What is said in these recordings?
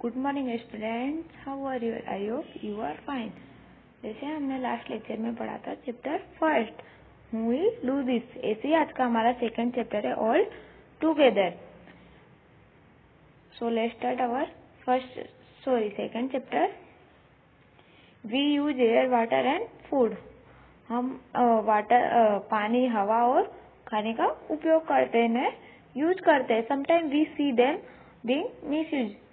Good morning students how are you I hope you are fine जैसे हमने last lecture में पढ़ा था चैप्टर फ़र्स्ट हुई लू दिस ऐसे आज का हमारा सेकंड चैप्टर है all together so let start our first sorry second chapter we use air water and food हम वाटर पानी, हवा और खाने का उपयोग करते हैं यूज़ करते हैं. Sometime we see them being misuse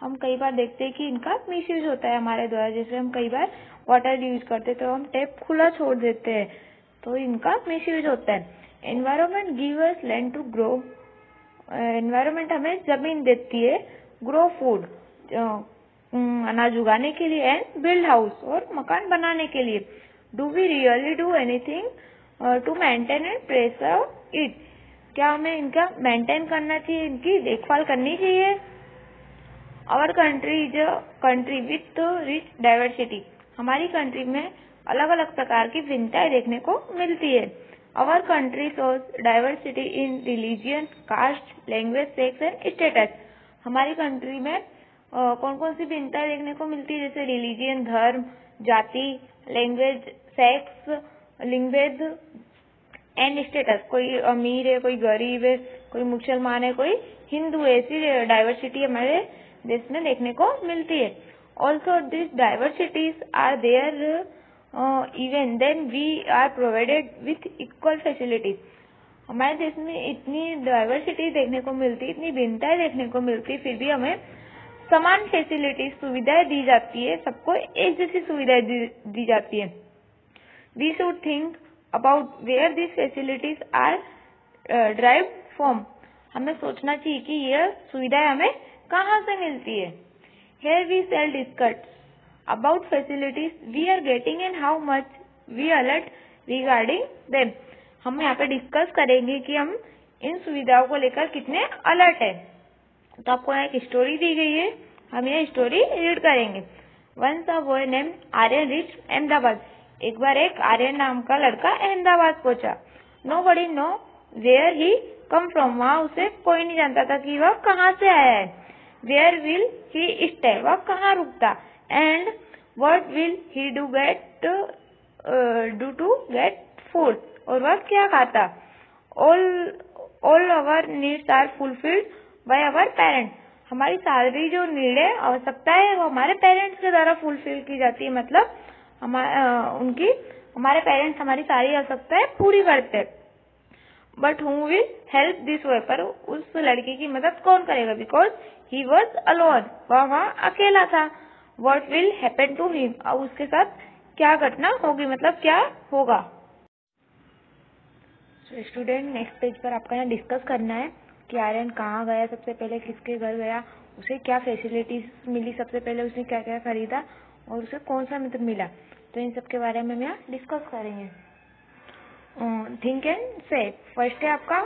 हम कई बार देखते हैं कि इनका मिस यूज़ होता है हमारे द्वारा, जैसे हम कई बार वाटर यूज़ करते हैं तो हम टैप खुला छोड़ देते हैं तो इनका मिस यूज़ होता है। Environment give us land to grow environment हमें ज़मीन देती है ग्रो फ़ूड अनाज उगाने के लिए एंड बिल्ड हाउस और मकान बनाने के लिए। Do we really do anything to maintain and preserve it क्या हमें इनका मेंटेन करना चाहिए, इनकी देखभाल करनी चाहिए? Our country is a country with rich diversity हमारी कंट्री में अलग अलग प्रकार की भिन्नताएँ देखने को मिलती है। Our country shows diversity in religion caste language sex and status हमारी कंट्री में कौन कौन सी भिन्नताएँ देखने को मिलती है? जैसे रिलीजियन धर्म, जाति लैंग्वेज सेक्स लिंगभेद एंड स्टेटस कोई अमीर है, कोई गरीब है, कोई मुसलमान है, कोई हिंदू है ऐसी डाइवर्सिटी हमारे देश में देखने को मिलती है। Also this diversities are there even then we are provided with equal facilities हमारे देश में इतनी डाइवर्सिटी देखने को मिलती, इतनी भिन्नताएँ देखने को मिलती, फिर भी हमें समान फैसिलिटीज़ सुविधाएँ दी जाती है, सबको एक जैसी सुविधाएँ दी जाती है। We should think about where this facilities are derived from हमें सोचना चाहिए कि यह सुविधाएँ हमें कहाँ से मिलती है? Here we shall discuss about facilities we are getting and how much we alert regarding them हम यहाँ पे डिस्कस करेंगे कि हम इन सुविधाओं को लेकर कितने अलर्ट है। तो आपको यहाँ एक स्टोरी दी गई है। हम यह स्टोरी रीड करेंगे। Once a boy name Aryan reach Ahmedabad एक बार एक आर्यन नाम का लड़का अहमदाबाद पहुँचा। Nobody knew where he come from वहाँ उसे कोई नहीं जानता था कि वह कहाँ से आया है। वेयर विल ही स्टे वह कहाँ रुकता? And what will he do get do to get food और वह क्या खाता? All all our needs are fulfilled by our parents हमारी सारी जो नीड है, आवश्यकता है, वो हमारे पेरेंट्स के द्वारा फुलफिल की जाती है। मतलब हमारे उनकी, हमारे पेरेंट्स हमारी सारी आवश्यकताएँ पूरी करते हैं। But who will help this way पर उस लड़की की मदद कौन करेगा? बिकॉज़ ही वॉज़ अलोन वह वहाँ अकेला था। What will happen to him अब उसके साथ क्या घटना होगी? मतलब क्या होगा? स्टूडेंट नेक्स्ट पेज पर आपका यहाँ डिस्कस करना है कि आर्यन कहाँ गया, सबसे पहले किसके घर गया, उसे क्या फैसिलिटीज़ मिली सबसे पहले, उसने क्या क्या खरीदा और उसे कौन सा मित्र मिला? तो इन सब के बारे में हम यहाँ डिस्कस करेंगे। थिंक एंड से फ़र्स्ट है आपका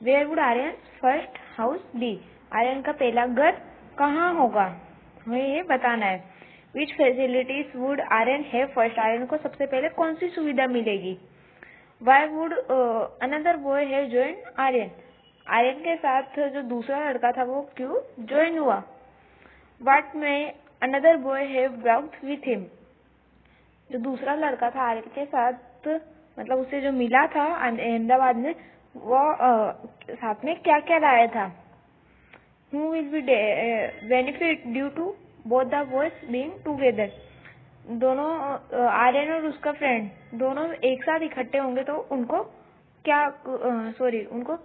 where would Aryan first house be Aryan का पहला घर कहाँ होगा? हमें ये बताना है। विच फैसिलिटीज़ वुड आर्यन है फ़र्स्ट आर्यन को सबसे पहले कौन सी सुविधा मिलेगी? वाई वुड अनदर बॉय है ज्वाइन आर्यन आर्यन के साथ जो दूसरा लड़का था वो क्यों ज्वाइन हुआ? What may another boy him जो दूसरा लड़का था आर्यन के साथ मतलब उसे जो मिला था अहमदाबाद में वो आ, साथ में क्या क्या लाया था? Who be benefit due to both the being together दोनों आर्यन और उसका फ्रेंड दोनों एक साथ इकट्ठे होंगे तो उनको क्या सॉरी उनको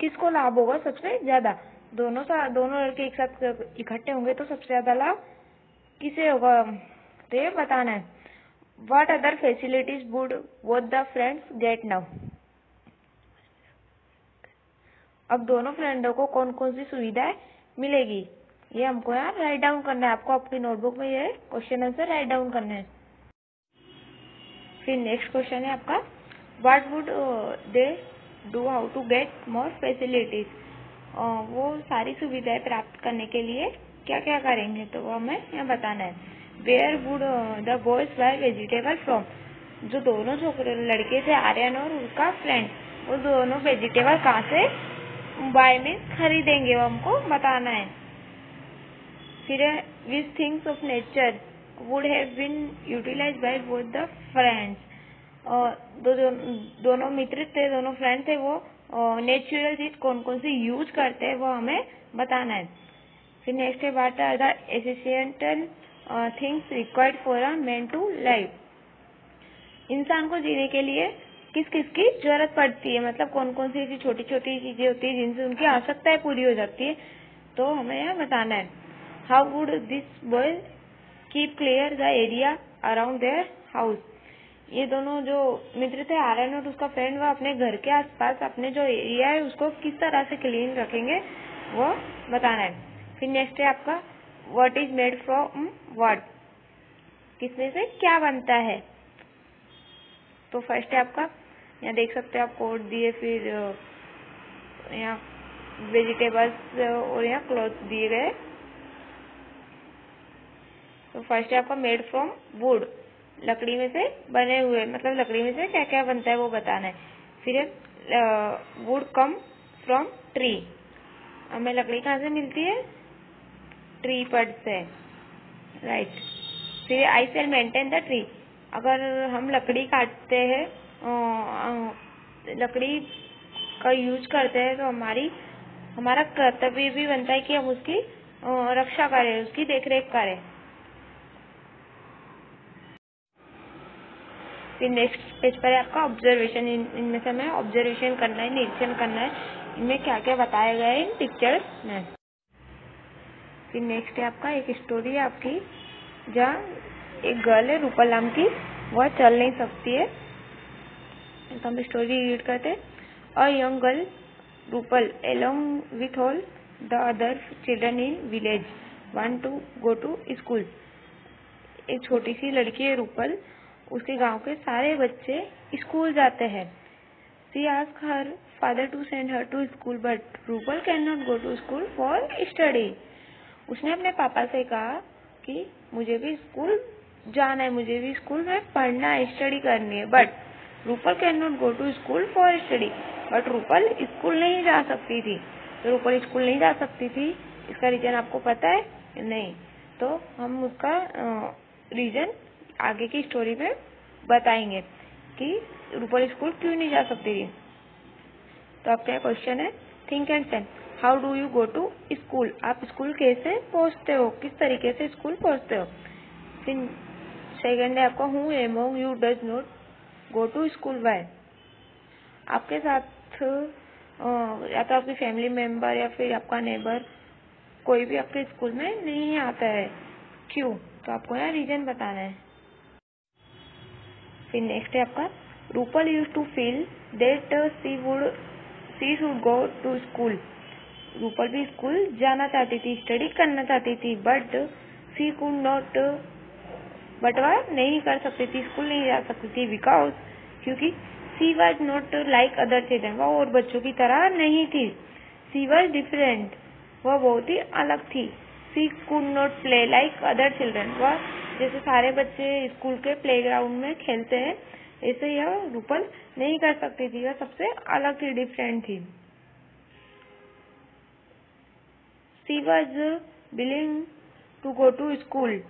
किसको लाभ होगा सबसे ज़्यादा? दोनों सा दोनों लड़के एक साथ इकट्ठे होंगे तो सबसे ज़्यादा लाभ किसे होगा? तो ये बताना है। What other facilities would both the friends get now अब दोनों फ्रेंडों को कौन कौन सी सुविधाएँ मिलेगी। ये हमको यहाँ राइट डाउन करना है। आपको आपकी नोटबुक में ये क्वेश्चन आंसर राइट डाउन करना है। फिर नेक्स्ट क्वेश्चन है आपका। What would they do how to get more facilities वो सारी सुविधाएँ प्राप्त करने के लिए क्या क्या करेंगे? तो वो हमें यहाँ बताना है। Where would the boys buy vegetable from जो दोनों छोकरे लड़के थे आर्यन और उनका फ्रेंड वो दोनों वेजिटेबल कहाँ से? बाय में खरीदेंगे वो हमको बताना है। फिर है which things of nature would have been utilize by both the friends और दो, दोनों मित्र थे दोनों फ्रेंड थे वो नेचुरल चीज़ कौन कौन सी यूज़ करते हैं वो हमें बताना है। फिर नेक्स्ट है बात are the essential things required for a man to life इंसान को जीने के लिए किस किस की ज़रूरत पड़ती है? मतलब कौन कौन सी ऐसी छोटी छोटी चीज़ें होती है जिनसे उनकी आवश्यकताएँ पूरी हो जाती है? तो हमें यह बताना है। How would this boy keep clear the area around their house ये दोनों जो मित्र थे, आर्यन और उसका फ्रेंड वह अपने घर के आसपास अपने जो एरिया है, उसको किस तरह से क्लीन रखेंगे, वो बताना है। फिर नेक्स्ट है आपका what is made from what किसमें से? क्या बनता है? तो फ़र्स्ट है आपका, यहाँ देख सकते हैं आप कोड दिए, फिर यहाँ वेजिटेबल्स और यहाँ क्लॉथ दिए गए। तो फ़र्स्ट है आपका मेड फ्रॉम वुड लकड़ी में से बने हुए। मतलब लकड़ी में से क्या क्या बनता है वो बताना है। फिर वुड कम फ्रॉम ट्री हमें लकड़ी कहाँ से मिलती है? ट्री पड से। राइट फिर I shall maintain the tree अगर हम लकड़ी काटते हैं लकड़ी का यूज़ करते हैं तो हमारी, हमारा कर्तव्य भी बनता है कि हम उसकी रक्षा करें, उसकी देखरेख करें। फिर नेक्स्ट पेज पर है आपका ऑब्जर्वेशन इनमें से हमें ऑब्जर्वेशन करना है, निरीक्षण करना है। इनमें क्या क्या बताया गया है इन पिक्चर्स में? फिर नेक्स्ट है आपका, एक स्टोरी है आपकी, जहाँ एक गर्ल है रूपल नाम की, वह चल नहीं सकती है। तो हम स्टोरी रीड करते a young girl Rupal along with all the other children in village want to go to school एक छोटी सी लड़की है रूपल उसके गाँव के सारे बच्चे स्कूल जाते हैं। She ask her father to send her to school but Rupal can not go to school for study उसने अपने पापा से कहा कि मुझे भी स्कूल जाना है, मुझे भी स्कूल में पढ़ना है स्टडी करनी है। But Rupal can not go to school for study but Rupal school नहीं जा सकती थी। तो रूपल स्कूल नहीं जा सकती थी। इसका रीजन आपको पता है? नहीं। तो हम उसका रीजन आगे की स्टोरी में बताएँगे कि रूपल स्कूल क्यों नहीं जा सकती थी। तो आपका क्वेश्चन है think and send how do you go to school आप स्कूल कैसे पहुँचते हो? किस तरीके से स्कूल पहुँचते हो? फिर सेकेंड है आपका who among you does not go to school why आपके साथ या तो आपकी फैमिली मेंबर या फिर आपका नेबर कोई भी आपके स्कूल में नहीं आता है। क्यों तो आपको यहाँ रीजन बताना है। फिर नेक्स्ट है आपका। Rupal use to feel that she would she should go to school Rupal भी स्कूल जाना चाहती थी स्टडी करना चाहती थी but she could not but वह नहीं कर सकती थी, स्कूल नहीं जा सकती थी बिकॉज़ क्योंकि she was not like other children वह और बच्चों की तरह नहीं थी। सी वॉज़ डिफरेंट वह बहुत ही अलग थी। She could not play like other children वह जैसे सारे बच्चे स्कूल के प्लेग्राउंड में खेलते हैं, ऐसे यह रूपल नहीं कर सकती थी, वह सबसे अलग थी डिफरेंट थी। सी was willing to go to school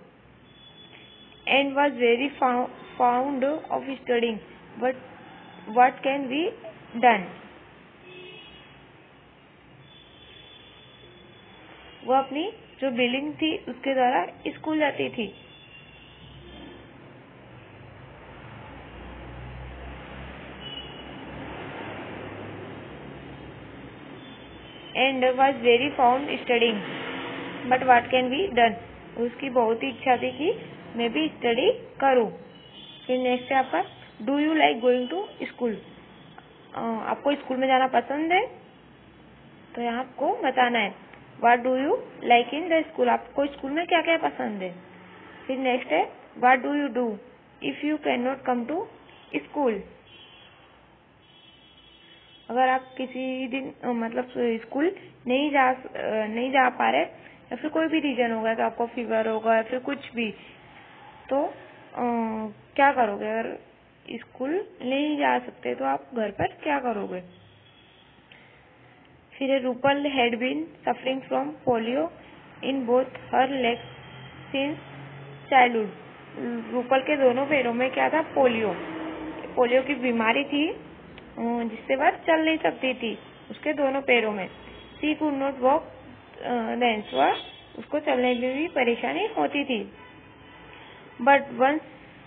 and was very fond of studying. But what can be done? वो अपनी जो बिलिंग थी उसके द्वारा स्कूल जाती थी and was very fond studying but what can be done उसकी बहुत ही इच्छा थी कि मैं भी स्टडी करूँ। फिर नेक्स्ट है आपका do you like going to school आपको स्कूल में जाना पसंद है? तो यहाँ आपको बताना है। What do you like in the school आपको स्कूल में क्या क्या पसंद है? फिर नेक्स्ट है what do you do if you can not come to school अगर आप किसी दिन मतलब स्कूल नहीं जा नहीं जा पा रहे या फिर कोई भी रीजन होगा तो आपको फीवर होगा या फिर कुछ भी तो आ, क्या करोगे? अगर स्कूल नहीं जा सकते तो आप घर पर क्या करोगे? फिर Rupal had been suffering from polio in both her leg since childhood Rupal के दोनों पैरों में क्या था? पोलियो पोलियो की बीमारी थी। जिससे वह चल नहीं सकती थी। उसके दोनों पैरों में। सी कुड नॉट वॉक उसको चलने में भी परेशानी होती थी। But once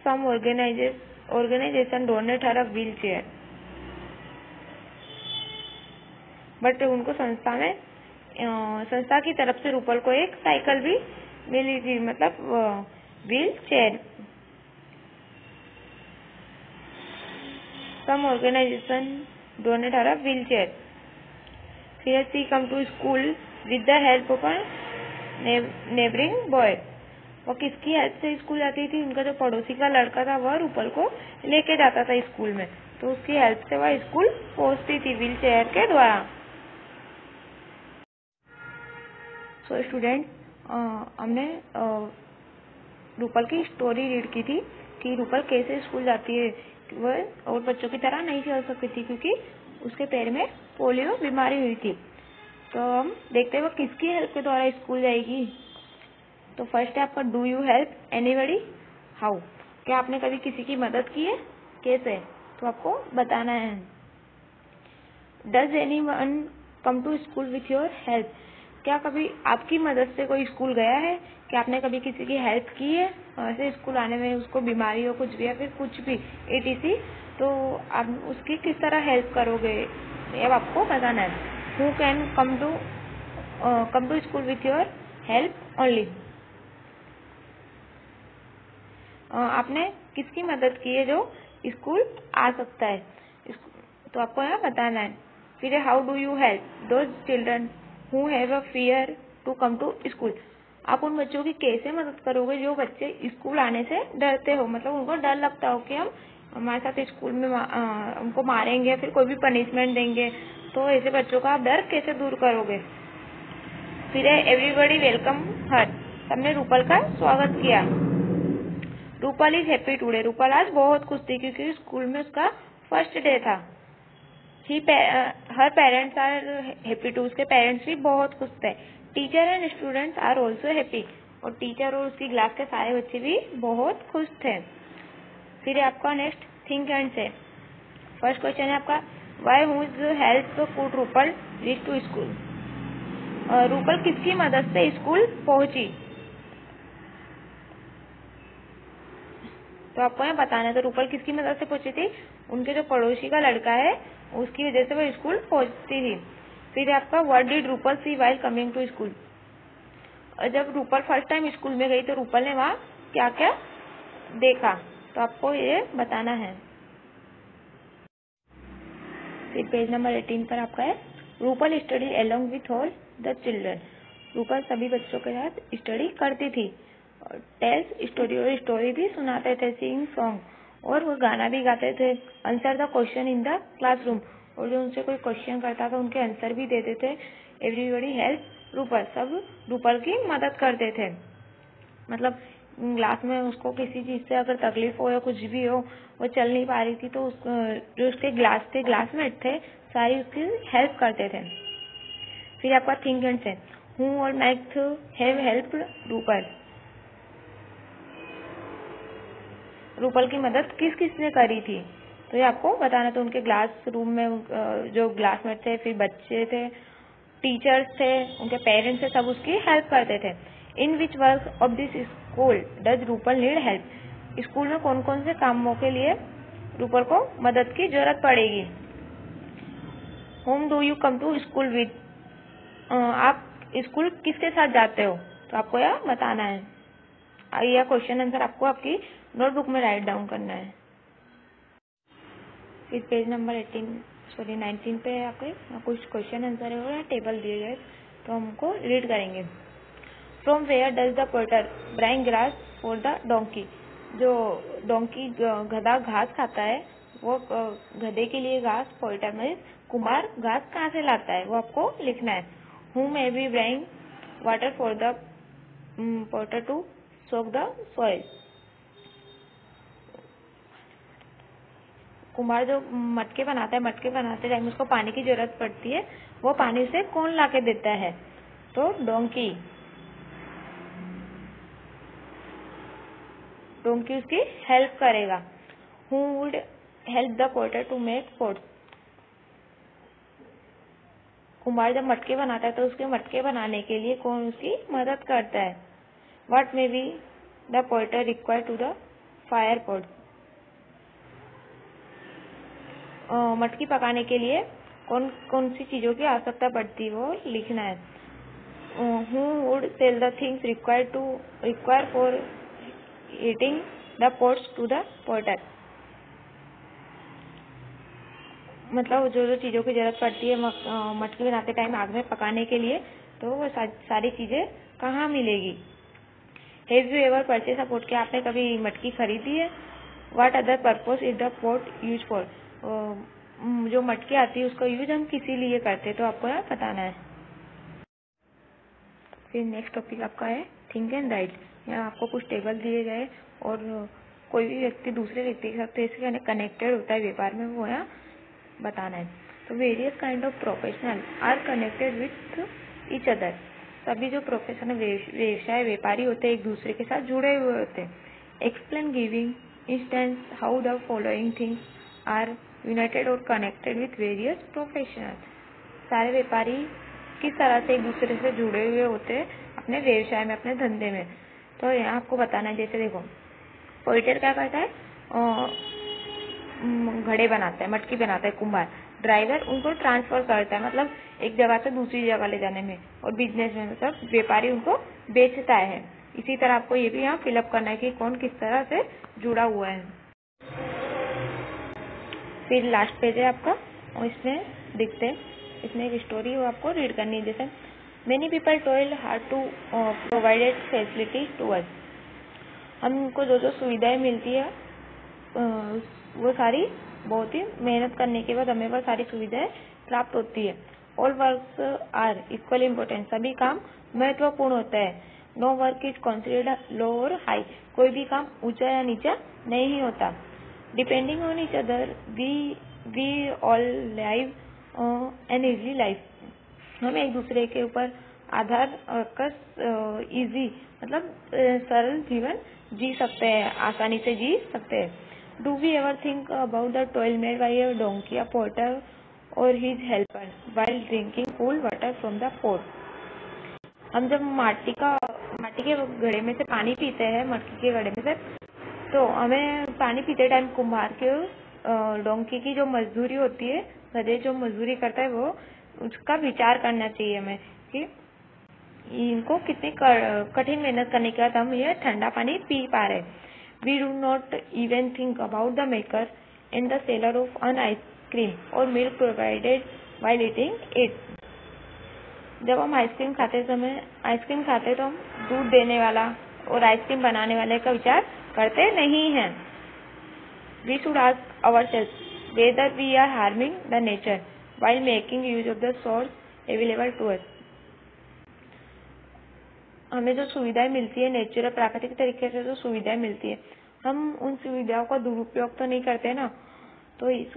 some organisation donate her wheelchair but उनको संस्था में संस्था की तरफ़ से रूपल को एक साइकिल भी मिली थी। मतलब wheelchair organisation donate her a wheelchair फिर she come to school with the help of neighbouring boy वो किसकी हेल्प से स्कूल जाती थी? उनका जो पड़ोसी का लड़का था वह रूपल को लेके जाता था स्कूल में। तो उसकी हेल्प से वह स्कूल पहुँचती थी व्हील चेयर के द्वारा। सो so, स्टूडेंट हमने रूपल की स्टोरी रीड की थी कि रूपल कैसे स्कूल जाती है। वह और बच्चों की तरह नहीं चल सकती थी क्योंकि उसके पैर में पोलियो बीमारी हुई थी। तो हम देखते हैं वह किसकी हेल्प के द्वारा स्कूल जाएगी। तो फ़र्स्ट है आपका do you help anybody how क्या आपने कभी किसी की मदद की है? कैसे? तो आपको बताना है। Does anyone come to school with your help क्या कभी आपकी मदद से कोई स्कूल गया है? क्या आपने कभी किसी की हेल्प की है? ऐसे स्कूल आने में उसको बीमारी हो कुछ भी या फिर कुछ भी एटीसी तो आप उसकी किस तरह हेल्प करोगे? अब आपको बताना है। Who to uh, come to school with your help only? uh, आपने किसकी मदद की है जो स्कूल आ सकता है? तो आपको यहाँ बताना है। फिर how do you help the children who have a fear to come to school आप उन बच्चों की कैसे मदद करोगे जो बच्चे स्कूल आने से डरते हो? मतलब उनको डर लगता हो कि हम हमारे साथ स्कूल में आ, उनको मारेंगे फिर कोई भी पनिशमेंट देंगे। तो ऐसे बच्चों का आप डर कैसे दूर करोगे? फिर एवरीबडी वेलकम हर सबने रूपल का स्वागत किया। Rupal is happy today Rupal आज बहुत खुश थी क्योंकि स्कूल में उसका फ़र्स्ट डे था। He her parents are happy to उसके पेरेंट्स भी बहुत खुश थे. Teacher and students are also happy और टीचर और उसकी क्लास के सारे बच्चे भी बहुत खुश थे. फिर आपका next think and say first question है आपका why whose help could Rupal reach to school Rupal किसकी मदद से स्कूल पहुँची? तो आपको यहाँ बताना है तो रूपल किसकी मदद से पहुँची थी? उनके जो पड़ोसी का लड़का है उसकी वजह से वो स्कूल पहुँचती थी फिर आपका word did Rupal see while coming to school और जब रूपल फ़र्स्ट टाइम स्कूल में गई तो रूपल ने वहाँ क्या क्या देखा? तो आपको ये बताना है। फिर पेज नंबर एटीन पर आपका है। Rupal study along with all the children Rupal सभी बच्चों के साथ स्टडी करती थी। टेल्स स्टोरी और स्टोरी भी सुनाते थे सिंग सॉन्ग और वो गाना भी गाते थे। Answer the question in the classroom और जो उनसे कोई क्वेश्चन करता था उनके आंसर भी देते थे। एवरीबडी हेल्प रूपर सब रूपर की मदद करते थे। मतलब ग्लास में उसको किसी चीज़ से अगर तकलीफ़ हो या कुछ भी हो वो चल नहीं पा रही थी तो उस, जो उसके ग्लास थे ग्लासमेट थे सारी उसकी हेल्प करते थे। फिर आपका थिंक एंड से। हु और might have help Rupal Rupal की मदद किस किस ने करी थी? तो ये आपको बताना तो उनके क्लास रूम में जो क्लासमेट थे, फिर बच्चे थे टीचर्स थे, उनके पेरेंट्स थे, सब उसकी हेल्प करते थे। In which work of this school does Rupal need help school में कौन कौन से कामों के लिए रूपल को मदद की ज़रूरत पड़ेगी? Whom do you come to school with आप स्कूल किसके साथ जाते हो? तो आपको यह बताना है। यह क्वेश्चन आंसर आपको आपकी नोटबुक में राइट डाउन करना है। इस page number eighteen sorry nineteen पे आपके। कुछ क्वेश्चन आंसर है और टेबल दिए गए तो हमको रीड करेंगे। From where does the potter bring grass for the donkey जो डोंकी गधा घास खाता है, वो गधे के लिए घास पोर्टर में कुमार घास कहाँ से लाता है, वो आपको लिखना है। Who may be bring water for the potter to of the soil. कुम्हार जो मटके बनाता है, मटके बनाते टाइम उसको पानी की ज़रूरत पड़ती है, वो पानी से कौन ला के देता है? तो डोंकी। डोंकी उसकी हेल्प करेगा। Who would help the potter to make pot कुम्हार जब मटके बनाता है तो उसके मटके बनाने के लिए कौन उसकी मदद करता है? What may be the potter require to the fire pot मटकी पकाने के लिए कौन कौन सी चीज़ों की आवश्यकता पड़ती है वो लिखना है। Who would sell the things require to require for heating the pots to the potter मतलब जो जो चीज़ों की ज़रूरत पड़ती है मटकी बनाते टाइम आग में पकाने के लिए तो वो सारी चीज़ें कहाँ मिलेगी? Has you ever purchase a pot क्या आपने कभी मटकी खरीदी है? What other purpose is the pot use for जो मटकी आती है, उसका यूज़ हम किसी लिए करते तो आपको यहाँ बताना है। फिर नेक्स्ट टॉपिक आपका है थिंक एंड राइट यहाँ आपको कुछ टेबल दिए गए और कोई भी व्यक्ति, दूसरे व्यक्ति के साथ इसके कनेक्टेड होता है व्यापार में, वो यहाँ बताना है। तो various kind of professional are connected with each other सभी जो प्रोफेशनल व्यवसाय व्यापारी होते हैं, एक दूसरे के साथ जुड़े हुए होते हैं। Explain giving instance how the following things are united और कनेक्टेड विथ वेरियस प्रोफेशनल सारे व्यापारी किस तरह से एक दूसरे से जुड़े हुए होते हैं, अपने व्यवसाय में, अपने धंधे में। तो यहाँ आपको बताना है, जैसे देखो, पोइटर क्या करता है? घड़े बनाता है, मटकी बनाता है कुम्हार ड्राइवर उनको ट्रांसफ़र करता है मतलब एक जगह से दूसरी जगह ले जाने में। और बिज़नेस में मतलब व्यापारी उनको बेचता है। इसी तरह आपको ये भी यहाँ फिलअप करना है कि कौन किस तरह से जुड़ा हुआ है। फिर लास्ट पेज है आपका और इसमें दिखते हैं। इसमें एक स्टोरी वो आपको रीड करनी है। जैसे many people toil hard to provided facilities to us हमको जो जो सुविधाएँ मिलती है uh, वो सारी बहुत ही मेहनत करने के बाद हमें वो सारी सुविधाएँ प्राप्त होती है। All work are equally important सभी काम महत्वपूर्ण होता है। No work is considered low और हाई कोई भी काम ऊँचा या नीचा नहीं होता। Depending on each other we we all live an easily life हम एक दूसरे के ऊपर आधार कर इजी मतलब uh, सरल जीवन जी सकते हैं आसानी से जी सकते हैं। Do we ever think about the toil made by a donkey, a porter, or his helper while drinking cool water from the pot? हम जब माटी का माटी के घड़े में से पानी पीते हैं मटकी के घड़े में से तो हमें पानी पीते टाइम कुम्हार के डोंकी की जो मजदूरी होती है गधे जो मजदूरी करता है वो उसका विचार करना चाहिए हमें कि इनको कितनी कठिन मेहनत करने के बाद हम ये ठंडा पानी पी पा रहे हैं We do not even think about the maker and the seller of an ice cream or milk provided while eating it. जब हम आइसक्रीम खाते समय आइसक्रीम खाते तो हम दूध देने वाला और आइसक्रीम बनाने वाले का विचार करते नहीं हैं we should ask our self whether we are harming the nature while making use of the source available to us हमें जो सुविधाएँ मिलती है नेचुरल प्राकृतिक तरीके से जो सुविधाएँ मिलती है, हम उन सुविधाओं का दुरुपयोग तो नहीं करते ना। तो इस,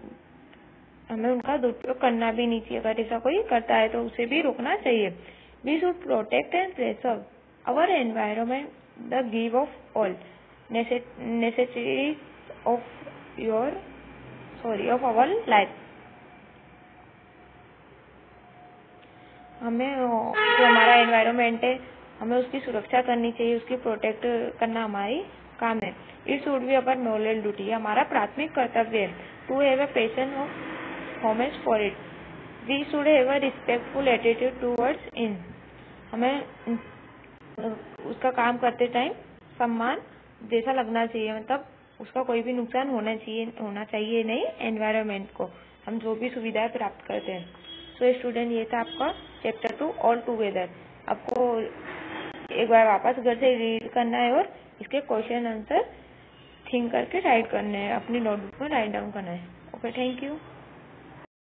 हमें उनका दुरुपयोग करना भी नहीं चाहिए। अगर ऐसा कोई करता है तो उसे भी रोकना चाहिए। We should protect and preserve our environment the give of all necessaries of your sorry of our life हमें, जो हमारा एनवायरमेंट है हमें उसकी सुरक्षा करनी चाहिए उसकी प्रोटेक्ट करना हमारी काम है। It should be our knowledge duty हमारा प्राथमिक कर्तव्य है। To have a passion of homage for it we should have a respectful attitude towards in हमें उसका काम करते टाइम सम्मान जैसा लगना चाहिए मतलब उसका कोई भी नुकसान होना चाहिए होना चाहिए नहीं एनवायरमेंट को। हम जो भी सुविधाएँ प्राप्त करते हैं। So, स्टूडेंट ये था आपका चैप्टर टू ऑल टूगेदर आपको एक बार वापस घर से रीड करना है और इसके क्वेश्चन आंसर थिंक करके राइट करने हैं। अपनी नोटबुक में राइट डाउन करना है। Okay thank you